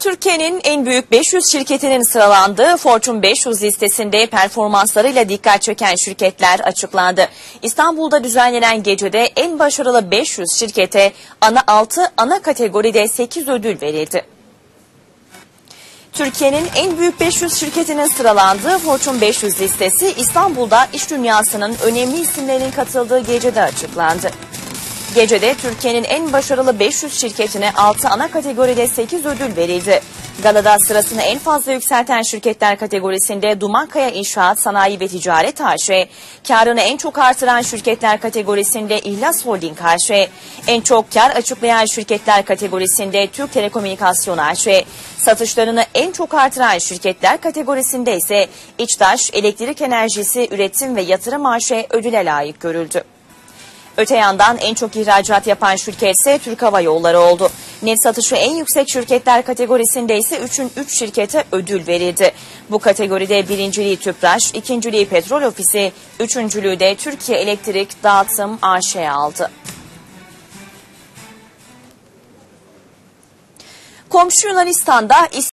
Türkiye'nin en büyük 500 şirketinin sıralandığı Fortune 500 listesinde performanslarıyla dikkat çeken şirketler açıklandı. İstanbul'da düzenlenen gecede en başarılı 500 şirkete ana 6 ana kategoride 8 ödül verildi. Türkiye'nin en büyük 500 şirketinin sıralandığı Fortune 500 listesi İstanbul'da iş dünyasının önemli isimlerinin katıldığı gecede açıklandı. Gecede Türkiye'nin en başarılı 500 şirketine 6 ana kategoride 8 ödül verildi. Galada sırasını en fazla yükselten şirketler kategorisinde Dumankaya İnşaat, Sanayi ve Ticaret AŞ, karını en çok artıran şirketler kategorisinde İhlas Holding AŞ, en çok kar açıklayan şirketler kategorisinde Türk Telekomünikasyon AŞ, satışlarını en çok artıran şirketler kategorisinde ise İçtaş, Elektrik Enerjisi, Üretim ve Yatırım AŞ ödüle layık görüldü. Öte yandan en çok ihracat yapan şirket ise Türk Hava Yolları oldu. Net satışı en yüksek şirketler kategorisinde ise 3'ün 3 şirkete ödül verildi. Bu kategoride birinciliği Tüpraş, ikinciliği Petrol Ofisi, üçüncülüğü de Türkiye Elektrik Dağıtım AŞ aldı. Komşu Yunanistan'da